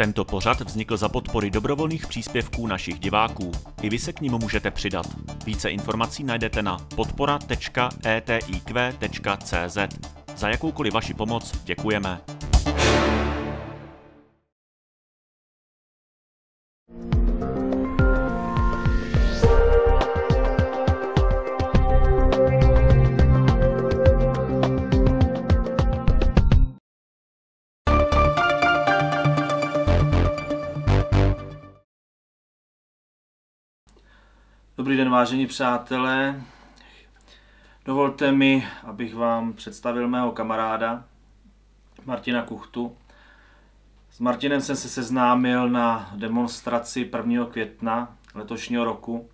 Tento pořad vznikl za podpory dobrovolných příspěvků našich diváků. I vy se k ním můžete přidat. Více informací najdete na podpora.etiq.cz. Za jakoukoliv vaši pomoc děkujeme. Dobrý den, vážení přátelé. Dovolte mi, abych vám představil mého kamaráda Martina Kuchtu. S Martinem jsem se seznámil na demonstraci 1. května letošního roku.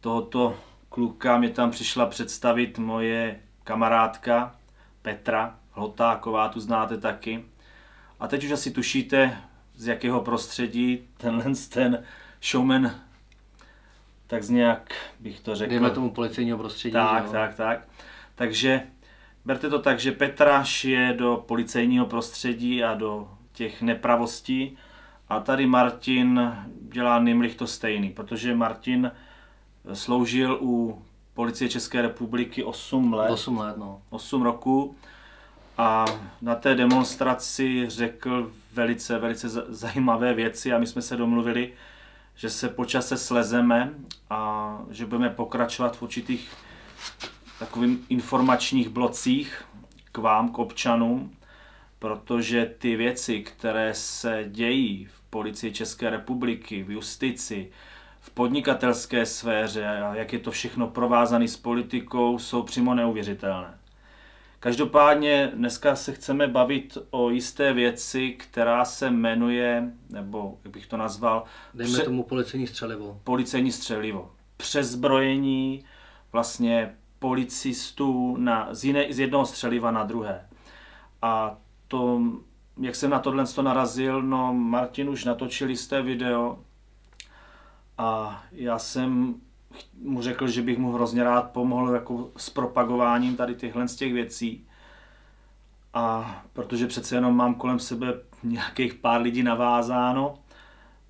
Tohoto kluka mě tam přišla představit moje kamarádka Petra Hlotáková, tu znáte taky. A teď už asi tušíte, z jakého prostředí tenhle ten showman tak z nějak bych to řekl. Dejme tomu policejního prostředí. Tak, že jo? tak, tak. Takže berte to tak, že Petraš je do policejního prostředí a do těch nepravostí a tady Martin dělá Nimrich to stejný, protože Martin sloužil u policie České republiky 8 let. 8 let, no. 8 roků a na té demonstraci řekl velice, velice za- zajímavé věci a my jsme se domluvili, že se po čase slezeme a že budeme pokračovat v určitých takovým informačních blocích k vám, k občanům, protože ty věci, které se dějí v policii České republiky, v justici, v podnikatelské sféře jak je to všechno provázané s politikou, jsou přímo neuvěřitelné. Každopádně dneska se chceme bavit o jisté věci, která se jmenuje, nebo jak bych to nazval, Dejme pře- tomu policejní střelivo. policejní střelivo. Přezbrojení vlastně policistů na, z, jiné, z jednoho střeliva na druhé. A to, jak jsem na tohle to narazil, no Martin už natočil jisté video a já jsem mu řekl, že bych mu hrozně rád pomohl jako s propagováním tady těchhle z těch věcí. A protože přece jenom mám kolem sebe nějakých pár lidí navázáno,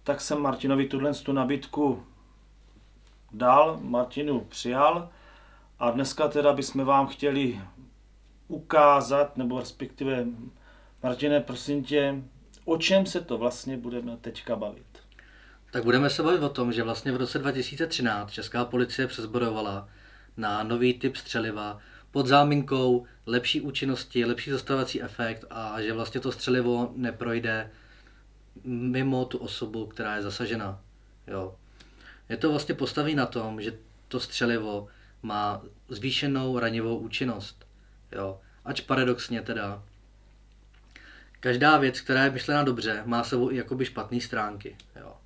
tak jsem Martinovi tuhle tu nabídku dal, Martinu přijal a dneska teda bychom vám chtěli ukázat, nebo respektive, Martine, prosím tě, o čem se to vlastně budeme teďka bavit? Tak budeme se bavit o tom, že vlastně v roce 2013 Česká policie přezbrojovala na nový typ střeliva pod záminkou lepší účinnosti, lepší zastavovací efekt a že vlastně to střelivo neprojde mimo tu osobu, která je zasažena. Jo. Je to vlastně postaví na tom, že to střelivo má zvýšenou ranivou účinnost. Jo. Ač paradoxně teda, každá věc, která je myšlena dobře, má sebou i jakoby špatné stránky. Jo.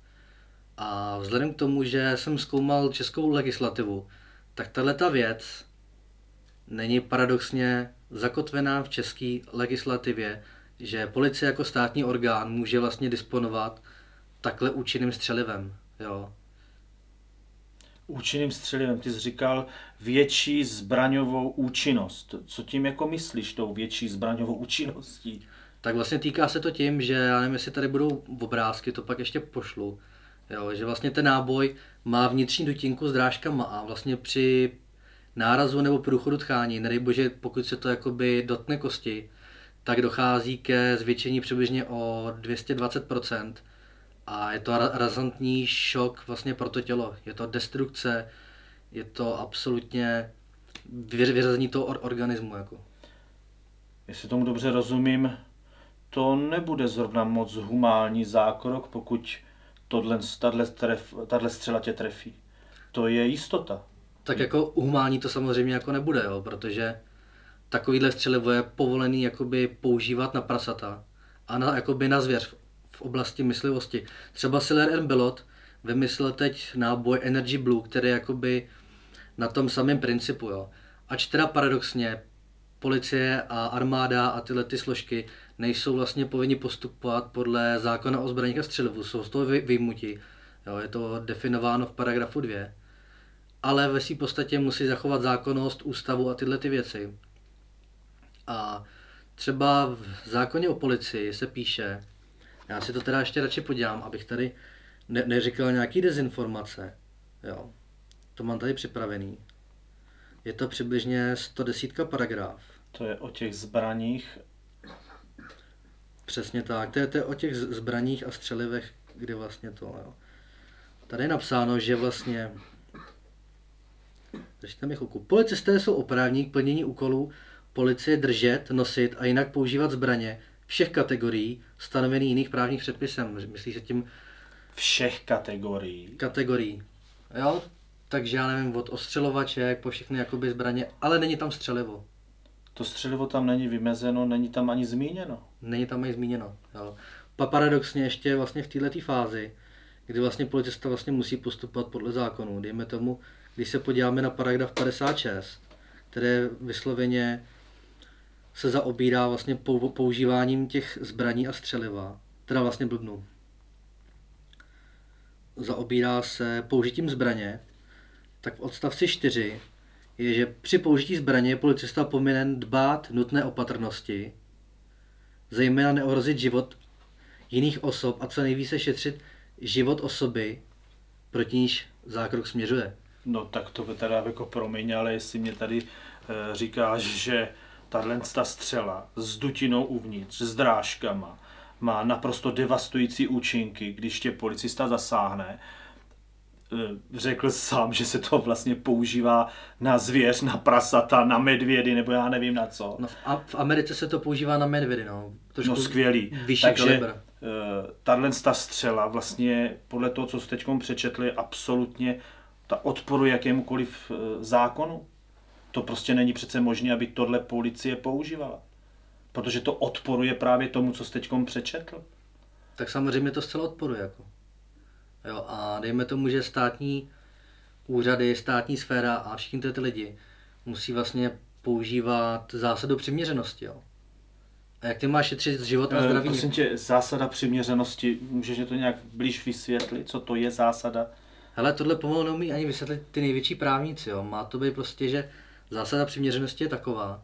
A vzhledem k tomu, že jsem zkoumal českou legislativu, tak tahle ta věc není paradoxně zakotvená v české legislativě, že policie jako státní orgán může vlastně disponovat takhle účinným střelivem. Jo. Účinným střelivem, ty jsi říkal větší zbraňovou účinnost. Co tím jako myslíš tou větší zbraňovou účinností? Tak vlastně týká se to tím, že já nevím, jestli tady budou obrázky, to pak ještě pošlu. Jo, že vlastně ten náboj má vnitřní dutinku s drážkama a vlastně při nárazu nebo průchodu tchání, nedej bože, pokud se to jakoby dotkne kosti, tak dochází ke zvětšení přibližně o 220% a je to ra- razantní šok vlastně pro to tělo. Je to destrukce, je to absolutně vy- vyřazení toho or- organismu. Jako. Jestli tomu dobře rozumím, to nebude zrovna moc humánní zákrok, pokud tohle, tahle, tref, tahle střela tě trefí. To je jistota. Tak jako humání to samozřejmě jako nebude, jo, protože takovýhle střelivo je povolený jakoby používat na prasata a na, jakoby na zvěř v oblasti myslivosti. Třeba Siller and Bellot vymyslel teď náboj Energy Blue, který je jakoby na tom samém principu, jo. Ač teda paradoxně policie a armáda a tyhle ty složky nejsou vlastně povinni postupovat podle zákona o zbraních a střelivu, jsou z toho vy- vyjmuti. Jo, je to definováno v paragrafu 2 ale ve své podstatě musí zachovat zákonnost, ústavu a tyhle ty věci. A třeba v zákoně o policii se píše, Já si to teda ještě radši podívám, abych tady ne- neříkal nějaký dezinformace. Jo. To mám tady připravený. Je to přibližně 110 paragraf. To je o těch zbraních. Přesně tak. To je, to je o těch zbraních a střelivech, kdy vlastně to, jo. Tady je napsáno, že vlastně Držte mi chvilku. Policisté jsou oprávní k plnění úkolů policie držet, nosit a jinak používat zbraně všech kategorií stanovených jiných právních předpisem. Myslíš se tím Všech kategorií. kategorií. Jo? Takže já nevím, od ostřelovaček po všechny jakoby zbraně, ale není tam střelivo. To střelivo tam není vymezeno, není tam ani zmíněno. Není tam ani zmíněno. Jo. Pa paradoxně ještě vlastně v této fázi, kdy vlastně policista vlastně musí postupovat podle zákonu. Dejme tomu, když se podíváme na paragraf 56, které vysloveně se zaobírá vlastně pou- používáním těch zbraní a střeliva, teda vlastně blbnu. Zaobírá se použitím zbraně, tak v odstavci 4 je, že při použití zbraně je policista pominen dbát nutné opatrnosti, zejména neohrozit život jiných osob a co nejvíce šetřit život osoby, proti níž zákrok směřuje. No tak to by teda jako promiň, ale jestli mě tady e, říkáš, že tahle ta střela s dutinou uvnitř, s drážkama, má naprosto devastující účinky, když tě policista zasáhne, řekl sám, že se to vlastně používá na zvěř, na prasata, na medvědy, nebo já nevím na co. No, a v Americe se to používá na medvědy, no. Trošku No skvělý. Vyšší Takže uh, tahle ta střela vlastně podle toho, co jste teď přečetli, absolutně ta odporuje jakémukoliv uh, zákonu. To prostě není přece možné, aby tohle policie používala. Protože to odporuje právě tomu, co jste teď přečetl. Tak samozřejmě to zcela odporuje. Jako. Jo, a dejme tomu, že státní úřady, státní sféra a všichni tyto lidi musí vlastně používat zásadu přiměřenosti. Jo. A jak ty máš šetřit život a Eh, zdraví? Prosím tě, zásada přiměřenosti, můžeš mě to nějak blíž vysvětlit, co to je zásada? Hele, tohle pomalu neumí ani vysvětlit ty největší právníci. Jo. Má to být prostě, že zásada přiměřenosti je taková,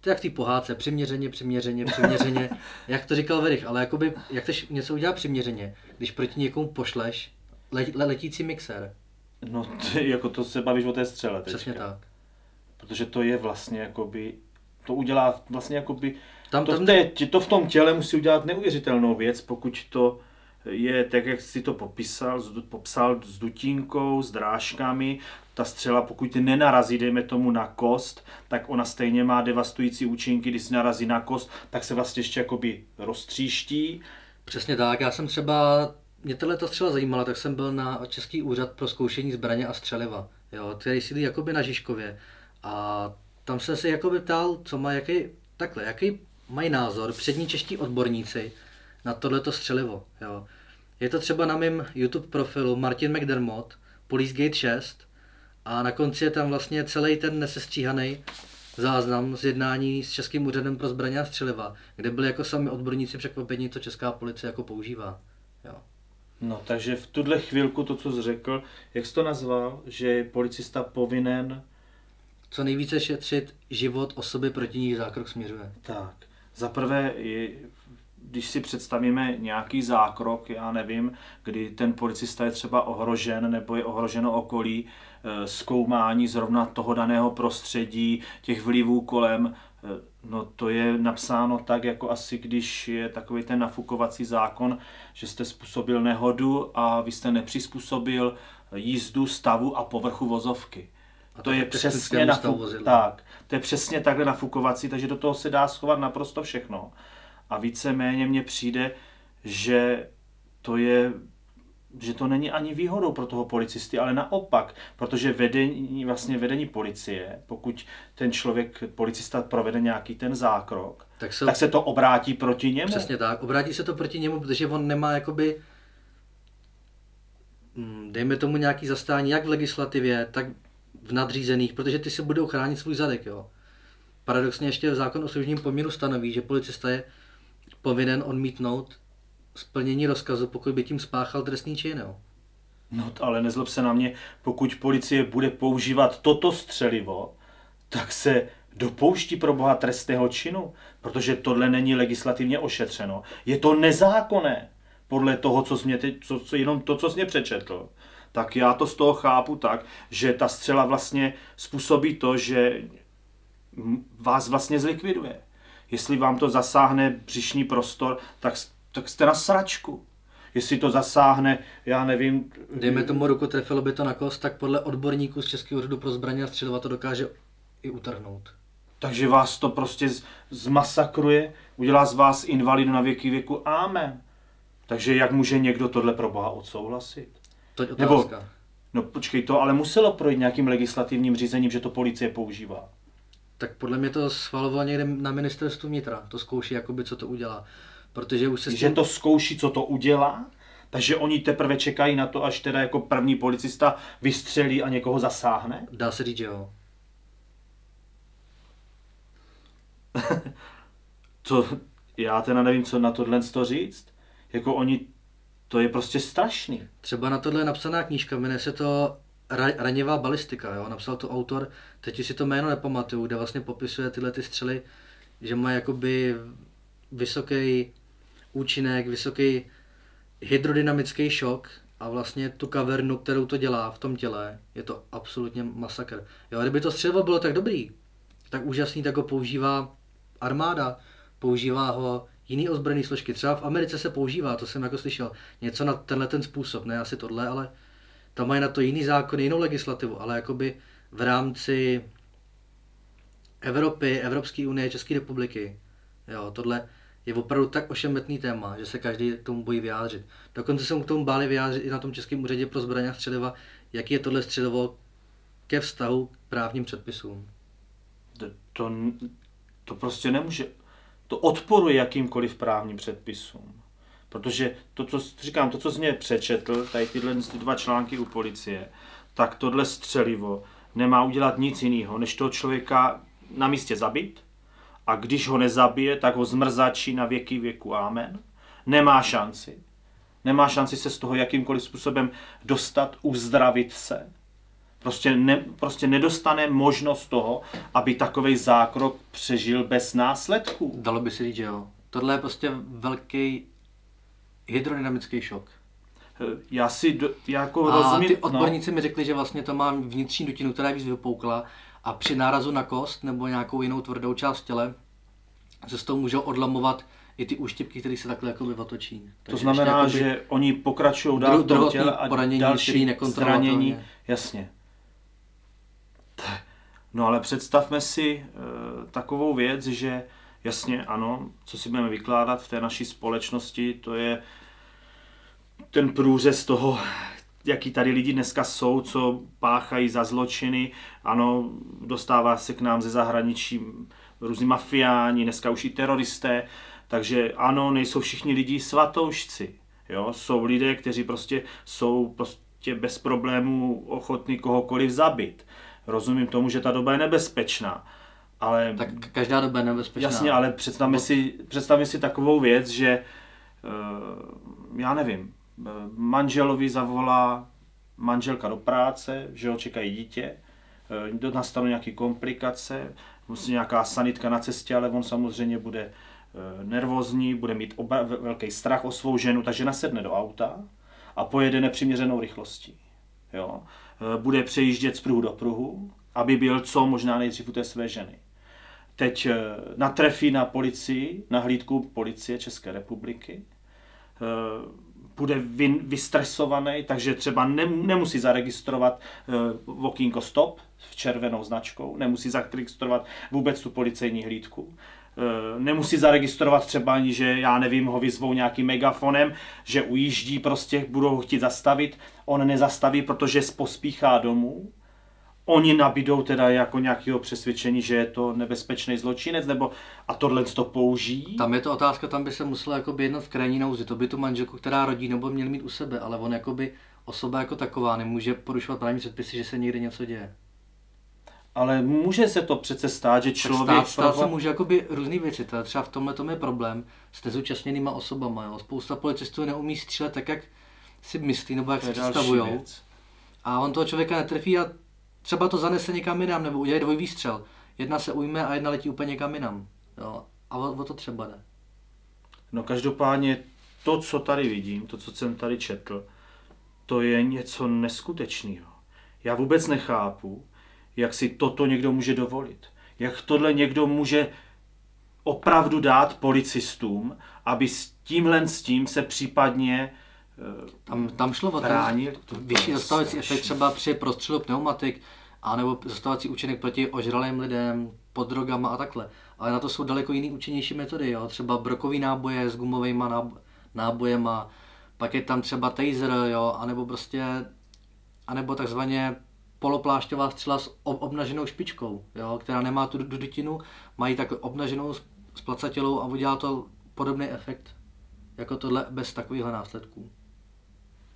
to je jak v té pohádce, přiměřeně, přiměřeně, přiměřeně, jak to říkal Verich, ale jakoby, jak chceš něco udělat přiměřeně, když proti někomu pošleš let, letící mixer. No, ty, jako to se bavíš o té střele teďka. Přesně tak. Protože to je vlastně jakoby, to udělá vlastně jakoby, Tam, to, tam v té, to v tom těle musí udělat neuvěřitelnou věc, pokud to je tak, jak si to popisal, popsal s dutínkou, s drážkami, ta střela, pokud nenarazí, dejme tomu na kost, tak ona stejně má devastující účinky, když si narazí na kost, tak se vlastně ještě jakoby roztříští. Přesně tak, já jsem třeba, mě tohle to střela zajímala, tak jsem byl na Český úřad pro zkoušení zbraně a střeliva, jo, který sídlí jakoby na Žižkově. A tam jsem se jakoby ptal, co má, jaký, takhle, jaký mají názor přední čeští odborníci na tohleto střelivo, jo. Je to třeba na mém YouTube profilu Martin McDermott, Policegate 6, a na konci je tam vlastně celý ten nesestříhaný záznam z jednání s Českým úřadem pro zbraně a střeliva, kde byli jako sami odborníci překvapení, co česká policie jako používá. Jo. No, takže v tuhle chvilku to, co jsi řekl, jak jsi to nazval, že je policista povinen Co nejvíce šetřit život osoby, proti níž zákrok směřuje. Tak, za prvé, je, když si představíme nějaký zákrok, já nevím, kdy ten policista je třeba ohrožen nebo je ohroženo okolí, eh, zkoumání zrovna toho daného prostředí, těch vlivů kolem, eh, no to je napsáno tak, jako asi když je takový ten nafukovací zákon, že jste způsobil nehodu a vy jste nepřizpůsobil jízdu stavu a povrchu vozovky. A to je přesně technickému na stavu vozidla. tak, to je přesně takhle nafukovací, takže do toho se dá schovat naprosto všechno. A víceméně mně přijde, že to je že to není ani výhodou pro toho policisty, ale naopak, protože vedení, vlastně vedení policie, pokud ten člověk, policista provede nějaký ten zákrok, Tak se, tak se to obrátí proti němu. Přesně tak, obrátí se to proti němu, protože on nemá jakoby, mm, dejme tomu nějaký zastání jak v legislativě, tak v nadřízených, protože ty se budou chránit svůj zadek, jo. Paradoxně ještě zákon o služebním poměru stanoví, že policista je povinen odmítnout splnění rozkazu, pokud by tím spáchal trestný čin, jo. No ale nezlob se na mě, pokud policie bude používat toto střelivo, tak se dopouští pro boha trestného činu, protože tohle není legislativně ošetřeno. Je to nezákonné podle toho, co mě teď, co, co, jenom to, co jsi mě přečetl. Tak já to z toho chápu tak, že ta střela vlastně způsobí to, že vás vlastně zlikviduje. Jestli vám to zasáhne břišní prostor, tak, tak jste na sračku. Jestli to zasáhne, já nevím... Dejme tomu ruku, trefilo by to na kost, tak podle odborníků z Českého úřadu pro zbraně a střelova to dokáže i utrhnout. Takže vás to prostě zmasakruje, udělá z vás invalidu na věky věku. Amen. Takže jak může někdo tohle pro Boha odsouhlasit? To je otázka. Nebo, no počkej, to ale muselo projít nějakým legislativním řízením, že to policie používá. Tak podle mě to schvalovalo někde na ministerstvu vnitra. To zkouší, jakoby, co to udělá. Protože už se Že tím... to zkouší, co to udělá? Takže oni teprve čekají na to, až teda jako první policista vystřelí a někoho zasáhne? Dá se říct, že jo. to, já teda nevím, co na tohle to říct. Jako oni, to je prostě strašný. Třeba na tohle je napsaná knížka, jmenuje se to Ra, Raněvá balistika, jo? napsal to autor, teď si to jméno nepamatuju, kde vlastně popisuje tyhle ty střely, že má jakoby vysoký účinek, vysoký hydrodynamický šok a vlastně tu kavernu, kterou to dělá v tom těle, je to absolutně masakr. Jo, kdyby to střelbo bylo tak dobrý, tak úžasný, tak ho používá armáda, používá ho jiný ozbrojený složky. Třeba v Americe se používá, to jsem jako slyšel, něco na tenhle ten způsob, ne asi tohle, ale tam mají na to jiný zákon, jinou legislativu, ale jakoby v rámci Evropy, Evropské unie, České republiky, jo, tohle je opravdu tak ošemetný téma, že se každý tomu bojí vyjádřit. Dokonce jsem k tomu báli vyjádřit i na tom Českém úřadě pro zbraně a střeliva, jaký je tohle střelivo ke vztahu k právním předpisům. To, to, to prostě nemůže, to odporuje jakýmkoliv právním předpisům. Protože to, co říkám, to, co jsi mě přečetl, tady tyhle dva články u policie, tak tohle střelivo nemá udělat nic jiného, než toho člověka na místě zabít, a když ho nezabije, tak ho zmrzačí na věky věku. Amen. Nemá šanci. Nemá šanci se z toho jakýmkoliv způsobem dostat, uzdravit se. Prostě, ne, prostě nedostane možnost toho, aby takový zákrok přežil bez následků. Dalo by se říct, že jo. Tohle je prostě velký hydrodynamický šok. Já si do, jako a rozumím... ty no. odborníci no. mi řekli, že vlastně to má vnitřní dutinu, která je víc vypoukla a při nárazu na kost nebo nějakou jinou tvrdou část těle se z toho můžou odlamovat i ty úštěpky, které se takhle jako otočí. to znamená, že oni pokračují dál v těle a poranění, další zranění. Jasně. No ale představme si e, takovou věc, že jasně ano, co si budeme vykládat v té naší společnosti, to je ten průřez toho, jaký tady lidi dneska jsou, co páchají za zločiny. Ano, dostává se k nám ze zahraničí různí mafiáni, dneska už i teroristé, takže ano, nejsou všichni lidi svatoušci. Jo? Jsou lidé, kteří prostě jsou prostě bez problémů ochotní kohokoliv zabít. Rozumím tomu, že ta doba je nebezpečná. Ale, tak každá doba je nebezpečná. Jasně, ale představme si, představme si takovou věc, že eh, já nevím, manželovi zavolá manželka do práce, že ho čekají dítě, eh, nastanou nějaké komplikace, musí nějaká sanitka na cestě, ale on samozřejmě bude nervózní, bude mít oba, velký strach o svou ženu, takže nasedne do auta a pojede nepřiměřenou rychlostí. Jo? Bude přejíždět z pruhu do pruhu, aby byl co možná nejdřív u té své ženy teď natrefí na policii, na hlídku policie České republiky, eh, bude vystresovaný, takže třeba nemusí zaregistrovat vokínko eh, stop v červenou značkou, nemusí zaregistrovat vůbec tu policejní hlídku, nemusí zaregistrovat třeba ani, že já nevím, ho vyzvou nějakým megafonem, že ujíždí prostě, budou ho chtít zastavit, on nezastaví, protože pospíchá domů, oni nabídou teda jako nějakého přesvědčení, že je to nebezpečný zločinec, nebo a tohle to použijí? Tam je to otázka, tam by se musela jako by jednat v krajní nouzi, to by tu manželku, která rodí, nebo měl mít u sebe, ale on jako by osoba jako taková nemůže porušovat právní předpisy, že se někde něco děje. Ale může se to přece stát, že člověk... Stát, stát se může jakoby různý věci, teda třeba v tomhle tom je problém s nezúčastněnýma osobama. Jo. Spousta policistů neumí střílet tak, jak si myslí, nebo jak si představují. A on toho člověka netrefí a třeba to zanese někam jinam nebo udělá dvoj výstřel. jedna se ujme a jedna letí úplně někam jinam. Jo? A o, o to třeba jde. No každopádně to, co tady vidím, to, co jsem tady četl, to je něco neskutečného. Já vůbec nechápu, jak si toto někdo může dovolit. Jak tohle někdo může opravdu dát policistům, aby s tímhle s tím se případně Tam, tam šlo o ten vyšší zastavovací strašný. efekt třeba při prostřelu pneumatik, anebo zastavovací účinek proti ožralým lidem, pod drogama a takhle. Ale na to jsou daleko jiný účinnější metody, jo? třeba brokový náboje s gumovými náb- nábojema, pak je tam třeba taser, jo? anebo prostě, anebo takzvaně poloplášťová střela s ob- obnaženou špičkou, jo? která nemá tu du- dutinu, mají tak obnaženou splacatělou a udělá to podobný efekt jako tohle bez takovýchhle následků.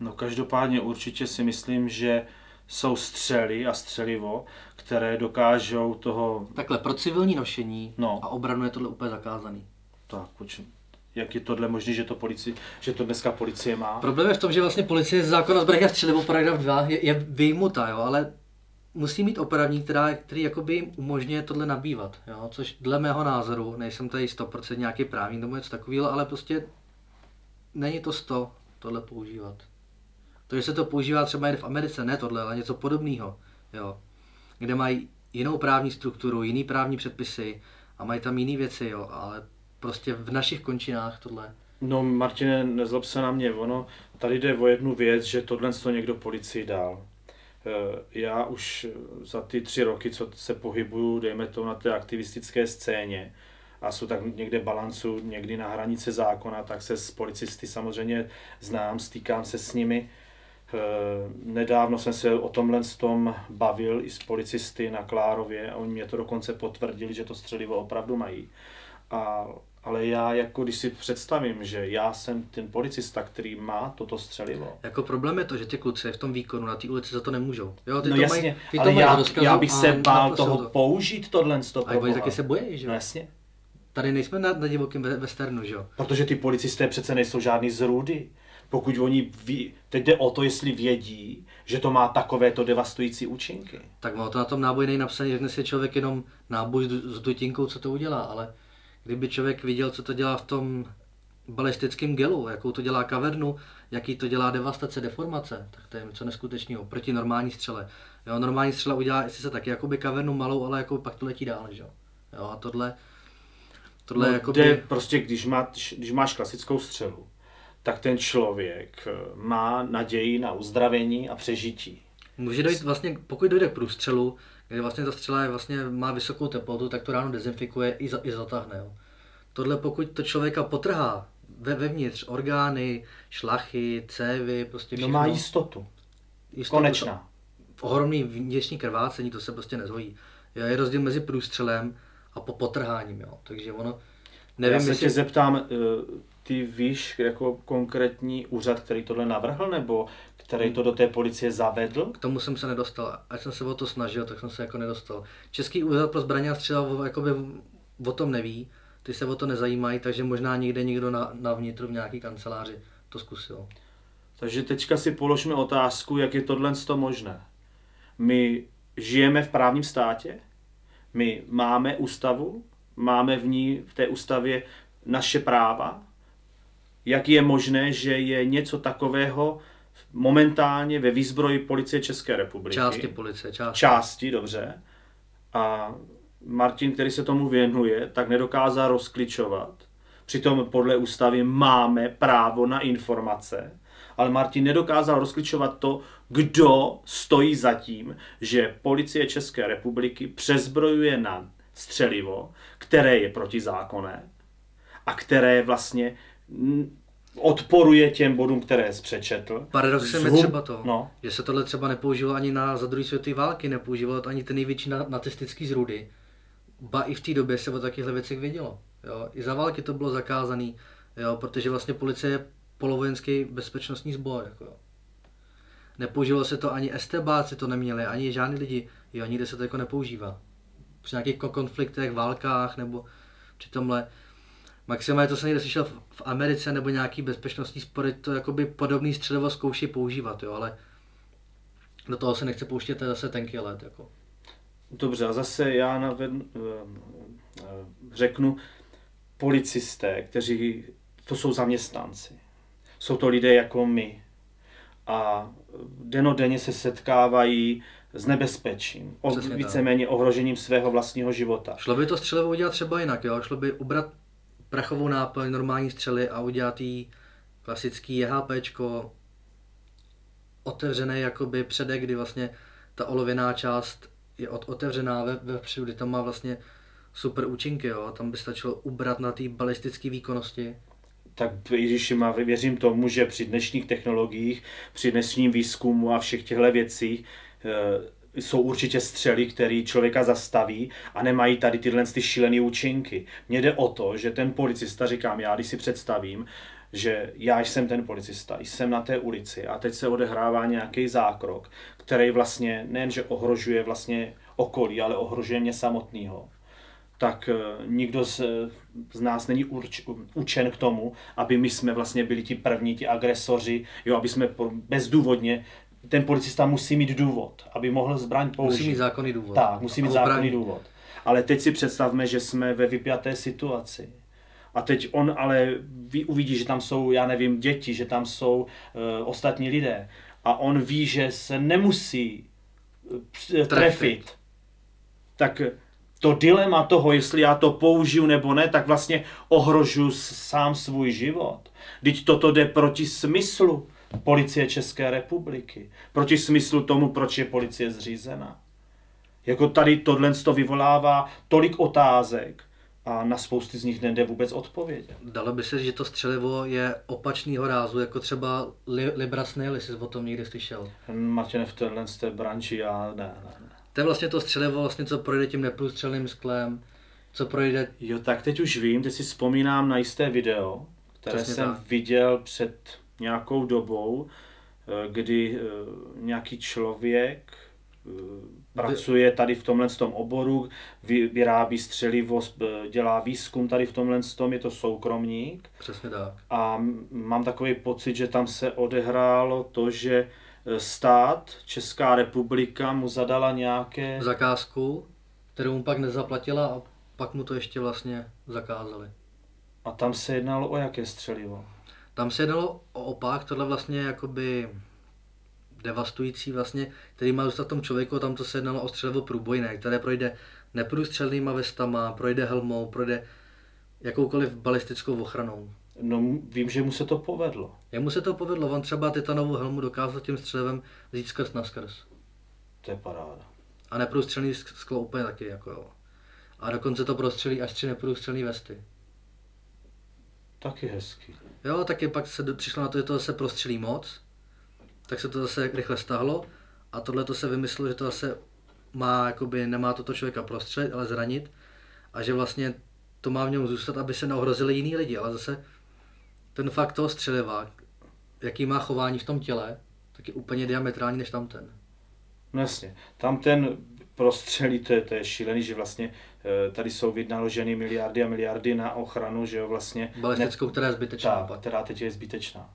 No každopádně určitě si myslím, že jsou střely a střelivo, které dokážou toho, Takhle, pro civilní nošení No. a obranu je tohle úplně zakázaný. tak, počím, jak je tohle možné, že to, polici, že to dneska policie má? Problém je v tom, že vlastně policie z zákona zbraní a střelivo paragraf 2 je, je vyjmuta, jo, ale musí mít opravník, která, který jakoby jim umožňuje tohle nabývat, jo, což dle mého názoru, nejsem tady 100% nějaký právník nebo něco takového, ale prostě není to 100 tohle používat. To, že se to používá třeba jen v Americe, ne tohle, ale něco podobného, jo, kde mají jinou právní strukturu, jiný právní předpisy a mají tam jiné věci, jo, ale prostě v našich končinách tohle No Martine, nezlob se na mě, ono, tady jde o jednu věc, že tohle to někdo policii dal. Eh, Já už za ty tři roky, co se pohybuju, dejme to na té aktivistické scéně, a jsou tak někde balancu, někdy na hranici zákona, tak se s policisty samozřejmě znám, stýkám se s nimi. Eh, Nedávno jsem se o tomhle tom bavil i s policisty na Klárově a oni mě to dokonce potvrdili, že to střelivo opravdu mají. A, ale já, jako když si představím, že já jsem ten policista, který má toto střelivo, Jako problém je to, že ty kluci v tom výkonu na té ulici za to nemůžou. Jo, ty no to jasně, mají, ty ale to já, rozkazu já bych se bál toho to. použít tohle z toho A oni taky se bojí, že No jasně, Tady nejsme na, na divokém ve- westernu, že jo? protože ty policisté přece nejsou žádný zrůdy. Pokud oni ví, teď jde o to, jestli vědí, že to má takovéto devastující účinky. Tak má to na tom náboji není napsané, řekne si člověk jenom náboj s, du- s dutinkou, co to udělá, ale kdyby člověk viděl, co to dělá v tom balistickém gelu, jakou to dělá kavernu, jaký to dělá devastace, deformace, tak to je něco neskutečného proti normální střele. Jo, normální střela udělá, jestli se taky jakoby kavernu malou, ale jako pak to letí dál, že jo? Jo, a tohle, tohle no, jakoby... prostě, když, má, když máš klasickou střelu, tak ten člověk eh, má naději na uzdravení a přežití. Může dojít vlastně, pokud dojde k průstřelu, kde vlastně ta střela je vlastně, má vysokou teplotu, tak to ráno dezinfikuje i, za, i zatáhne. Jo. Tohle pokud to člověka potrhá ve, vevnitř orgány, šlachy, cévy, prostě No všechno. má jistotu. jistotu, Konečná. To, ohromný vnitřní krvácení, to se prostě nezhojí. Jo, je rozdíl mezi průstřelem a po potrháním. Jo. Takže ono, Nevím, nevím, Já se jestli... tě zeptám, eh, ty víš jako konkrétní úřad, který tohle navrhl, nebo který to do té policie zavedl? K tomu jsem se nedostal. Ať jsem se o to snažil, tak jsem se jako nedostal. Český úřad pro zbraně a střela jakoby o tom neví, ty se o to nezajímají, takže možná někde někdo na, na vnitru v nějaký kanceláři to zkusil. Takže teďka si položme otázku, jak je tohle to možné. My žijeme v právním státě, my máme ústavu, máme v ní, v té ústavě naše práva. Jak je možné, že je něco takového momentálně ve výzbroji policie České republiky? Části policie, části. části, dobře. A Martin, který se tomu věnuje, tak nedokázal rozkličovat. Přitom podle ústavy máme právo na informace, ale Martin nedokázal rozkličovat to, kdo stojí za tím, že policie České republiky přezbrojuje na střelivo, které je protizákonné a které vlastně odporuje těm bodům, které jsi přečetl. Paradoxem je třeba to, No, že se tohle třeba nepoužívalo ani na za druhé světové války, nepoužívalo to ani ty největší na- nacistický zrudy. Ba i v té době se o takovýchhle věcech vědělo. Jo? I za války to bylo zakázané, jo? protože vlastně policie je polovojenský bezpečnostní sbor. Jako, jo. Nepoužívalo se to ani estebáci, to neměli, ani žádní lidi, jo, nikde se to jako nepoužívá. Při nějakých ko- konfliktech, válkách nebo při tomhle. Maximálně to jsem někde slyšel v, Americe nebo nějaký bezpečnostní spory, to jakoby podobný střelivo zkouší používat, jo, ale do toho se nechce pouštět to je zase tenký let. Jako. Dobře, a zase já naved, eh, eh, řeknu, policisté, kteří, to jsou zaměstnanci. Jsou to lidé jako my. A denodenně se setkávají s nebezpečím, o, víceméně ohrožením svého vlastního života. Šlo by to střelevo udělat třeba jinak, jo? Šlo by ubrat prachovou náplň, normální střely a udělat jí klasický JHPčko, otevřený jakoby předek, kdy vlastně ta olověná část je od, otevřená ve, vepředu, kdy tam má vlastně super účinky, jo? tam by stačilo ubrat na té balistické výkonnosti. Tak Ježíši má, věřím tomu, že při dnešních technologiích, při dnešním výzkumu a všech těchto věcích e, jsou určitě střely, které člověka zastaví a nemají tady tyhle ty šílené účinky. Mně jde o to, že ten policista, říkám já, když si představím, že já jsem ten policista, jsem na té ulici a teď se odehrává nějaký zákrok, který vlastně nejenže ohrožuje vlastně okolí, ale ohrožuje mě samotného tak eh, nikdo z, z nás není urč, učen k tomu, aby my jsme vlastně byli ti první, ti agresoři, jo, aby jsme bezdůvodně, ten policista musí mít důvod, aby mohl zbraň použít. Musí mít zákonný důvod. Tak, musí mít zákonný důvod. Ale teď si představme, že jsme ve vypjaté situaci. A teď on ale uvidí, že tam jsou, já nevím, děti, že tam jsou uh, ostatní lidé. A on ví, že se nemusí uh, trefit. trefit. Tak to dilema toho, jestli já to použiju nebo ne, tak vlastně ohrožuji sám svůj život. Teď toto jde proti smyslu policie České republiky. Proti smyslu tomu, proč je policie zřízena. Jako tady tohle to vyvolává tolik otázek a na spousty z nich nejde vůbec odpovědět. Dalo by se, že to střelivo je opačného rázu, jako třeba li, Libra Snail, jestli jsi o tom někdy slyšel. Martin, v téhle z té branži já ne, ne, ne. To je vlastně to střelivo, vlastně, co projde tím neprůstřelným sklem, co projde... Jo, tak teď už vím, teď si vzpomínám na jisté video, které Přesně jsem tak. viděl před nějakou dobou, eh, kdy eh, nějaký člověk eh, pracuje tady v tomhle tom oboru, vyrábí střelivo, dělá výzkum tady v tomhle tom, je to soukromník. Přesně tak. A mám takový pocit, že tam se odehrálo to, že stát, Česká republika mu zadala nějaké... Zakázku, kterou mu pak nezaplatila a pak mu to ještě vlastně zakázali. A tam se jednalo o jaké střelivo? Tam se jednalo o opak, tohle vlastně jakoby devastující vlastně, který má zůstat tom člověku, tam to se jednalo o střelivo průbojné, které projde neprůstřelnýma vestama, projde helmou, projde jakoukoliv balistickou ochranou. No vím, že mu se to povedlo. Jemu se to povedlo, on třeba titanovou helmu dokázal tím střelem vzít skrz na skrz. To je paráda. A neprůstřelný sklo úplně taky, jako jo. A dokonce to prostřelí až tři neprůstřelné vesty. Taky hezký. Jo, taky pak se přišlo na to, že to zase prostřelí moc, tak se to zase rychle stáhlo a tohle to se vymyslelo, že to zase má, jakoby, nemá toto člověka prostřelit, ale zranit a že vlastně to má v něm zůstat, aby se neohrozili jiní lidi, ale zase ten fakt toho střeliva, jaký má chování v tom těle, tak je úplně diametrální než tam ten. No jasně, tam ten prostřelí, to je, to je šílený, že vlastně tady jsou vynaloženy miliardy a miliardy na ochranu, že jo vlastně... Balistickou, která je zbytečná. Ta, která teď je zbytečná.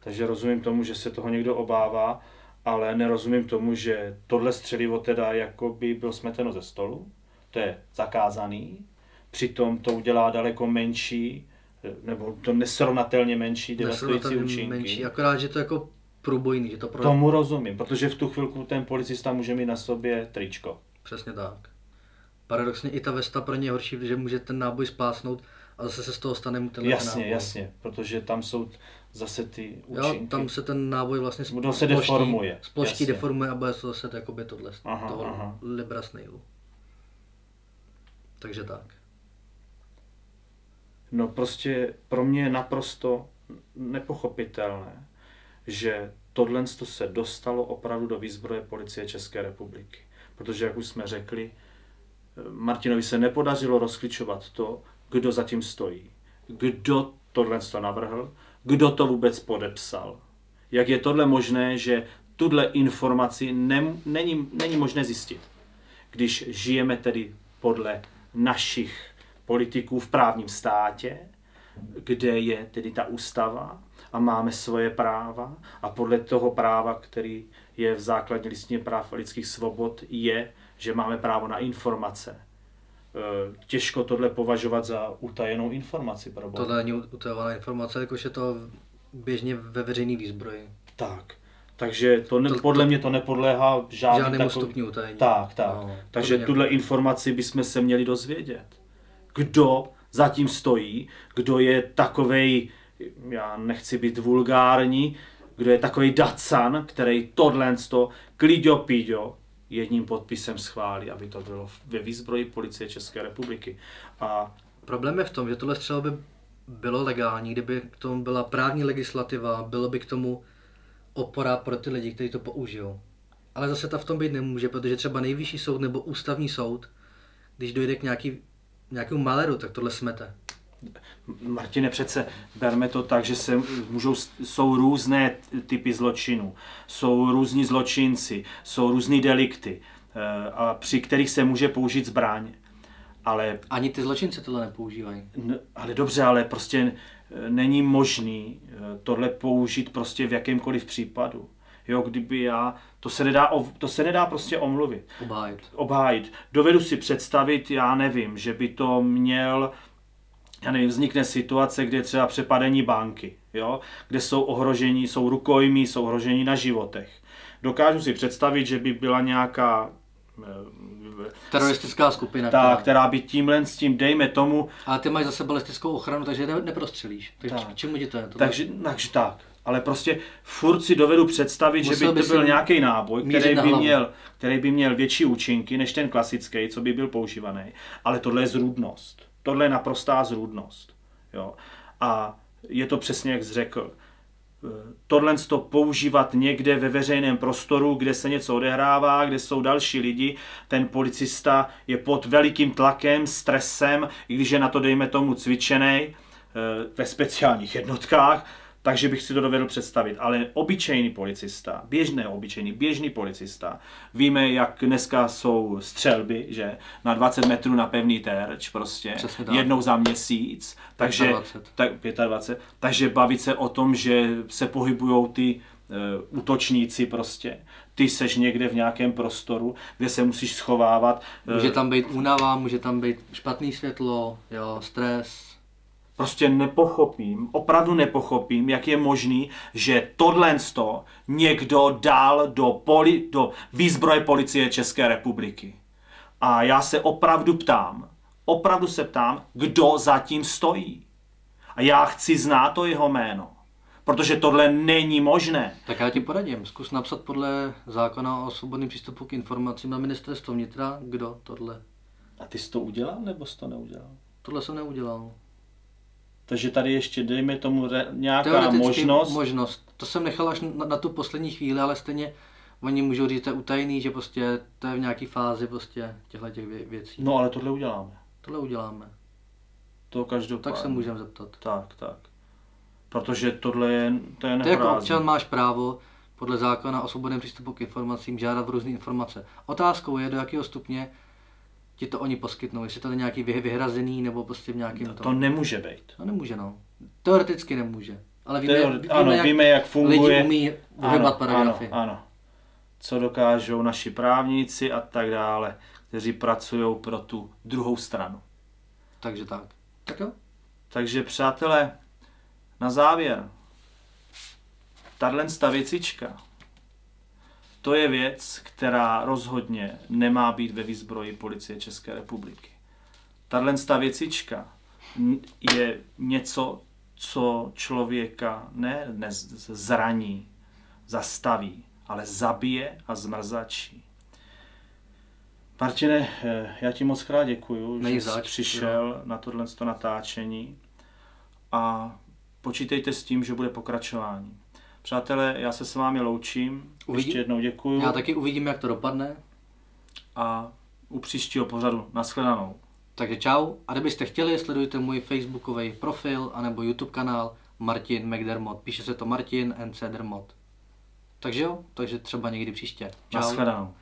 Takže rozumím tomu, že se toho někdo obává, ale nerozumím tomu, že tohle střelivo teda jako by byl smeteno ze stolu, to je zakázaný, přitom to udělá daleko menší nebo to nesrovnatelně menší devastující účinky. Menší, akorát, že to jako průbojný, že to pro... Tomu rozumím, protože v tu chvilku ten policista může mít na sobě tričko. Přesně tak. Paradoxně i ta vesta pro ně je horší, že může ten náboj spásnout a zase se z toho stane mu ten Jasně, náboj. jasně, protože tam jsou zase ty účinky. Jo, tam se ten náboj vlastně sploští, se deformuje. Sploští, deformuje a bude to zase jakoby tohle, aha, toho aha. Libra Snailu. Takže tak. No prostě pro mě je naprosto nepochopitelné, že tohle se dostalo opravdu do výzbroje policie České republiky. Protože, jak už jsme řekli, Martinovi se nepodařilo rozklíčovat to, kdo zatím stojí. Kdo tohle to navrhl, kdo to vůbec podepsal. Jak je tohle možné, že tuhle informaci ne, není, není možné zjistit, když žijeme tedy podle našich politiků v právním státě, kde je tedy ta ústava a máme svoje práva a podle toho práva, který je v základní listině práv a lidských svobod, je že máme právo na informace. Eh, těžko tohle považovat za utajenou informaci. Pro Boha. Tohle není utajovaná informace, jakož je to běžně ve veřejný výzbroji. Tak. Takže to ne, To- podle mě to nepodléhá žádný Žádnému takový... stupni utajení. Tak, tak. No, Takže tuhle informaci bychom se měli dozvědět. Kdo zatím stojí, kdo je takovej, já nechci být vulgární, kdo je takový dacan, který tohle to píďo jedním podpisem schválí, aby to bylo ve výzbroji policie České republiky. A Problém je v tom, že tohle střelo by bylo legální, kdyby k tomu byla právní legislativa, bylo by k tomu opora pro ty lidi, kteří to použijou. Ale zase ta v tom být nemůže, protože třeba nejvyšší soud nebo ústavní soud, když dojde k nějaký, nějakému maleru, tak tohle smete. Martine, přece berme to tak, že se můžou, jsou různé typy zločinů, jsou různí zločinci, jsou různé delikty, eh, a při kterých se může použít zbraň. Ale, Ani ty zločinci tohle nepoužívají. n- ale dobře, ale prostě není možný eh, tohle použít prostě v jakémkoliv případu. Jo, kdyby já, to se nedá, to se nedá prostě omluvit Obhájit. obhájit. Dovedu si představit, já nevím, že by to měl, já nevím, vznikne situace, kde je třeba přepadení banky, jo? kde jsou ohrožení, jsou rukojmí, jsou ohrožení na životech. Dokážu si představit, že by byla nějaká eh, Teroristická skupina. ta, která- která by tímhle s tím, dejme tomu, Ale ty máš zase balistickou ochranu, takže ne, neprostřelíš. Takže Tak. čemu ti to je? To takže, takže tak. Ale prostě furt si dovedu představit, že Musel by by to byl nějaký náboj, který by, měl, který by měl větší účinky než ten klasický, co by byl používaný. Ale tohle je zrůdnost. Tohle je naprostá zrůdnost. Jo? A je to přesně, jak jsi řekl. Tohle to používat někde ve veřejném prostoru, kde se něco odehrává, kde jsou další lidi, ten policista je pod velikým tlakem, stresem, i když je na to, dejme tomu, cvičený ve speciálních jednotkách, takže bych si to dovedl představit. Ale obyčejný policista, běžný, obyčejný, běžný policista, víme, jak dneska jsou střelby, že na 20 metrů na pevný terč, prostě jednou za měsíc, takže 25. tak 25, takže bavit se o tom, že se pohybují ty uh, útočníci prostě, ty seš někde v nějakém prostoru, kde se musíš schovávat. Může tam být únava, může tam být špatný světlo, jo, stres. Prostě nepochopím, opravdu nepochopím, jak je možný, že tohle někdo dal do, poli, do výzbroje policie České republiky. A já se opravdu ptám, opravdu se ptám, kdo zatím stojí. A já chci znát to jeho jméno. Protože tohle není možné. Tak já ti poradím, zkus napsat podle zákona o svobodném přístupu k informacím na ministerstvo vnitra, kdo tohle. A ty jsi to udělal, nebo jsi to neudělal? Tohle jsem neudělal. Takže tady ještě dejme tomu re- nějaká možnost. možnost. To jsem nechal až na, na tu poslední chvíli, ale stejně oni můžou říct, že to je utajený, že prostě to je v nějaký fázi prostě těchto těch vě- věcí. No ale tohle uděláme. Tohle uděláme. To každopádně. Tak se můžeme zeptat. Tak, tak. Protože tohle je, to je Ty jako občan máš právo podle zákona o svobodném přístupu k informacím žádat různé informace. Otázkou je, do jakého stupně ti to oni poskytnou, jestli to je nějaký vy- vyhrazený nebo prostě v nějakém To tom. nemůže být. No nemůže no. Teoreticky nemůže. Ale víme, Teori- víme, ano, jak víme, jak funguje. lidi umí vyhybat paragrafy. Ano, ano. Co dokážou naši právníci a tak dále, kteří pracují pro tu druhou stranu. Takže tak. Tak jo. Takže přátelé, na závěr, tahle věcička, to je věc, která rozhodně nemá být ve výzbroji policie České republiky. Tahle věcička je něco, co člověka ne, ne zraní, zastaví, ale zabije a zmrzačí. Martine, eh, já ti moc krát děkuju, že jsi přišel na tohle natáčení a počítejte s tím, že bude pokračování. Přátelé, já se s vámi loučím, Uvidí- ještě jednou děkuju Já taky uvidím, jak to dopadne. a u příštího pořadu nashledanou. Takže čau. A kdybyste chtěli, sledujte můj facebookový profil anebo YouTube kanál Martin McDermott. Píše se to Martin NC Dermott. Takže jo, takže třeba někdy příště. Čau. Nashledanou.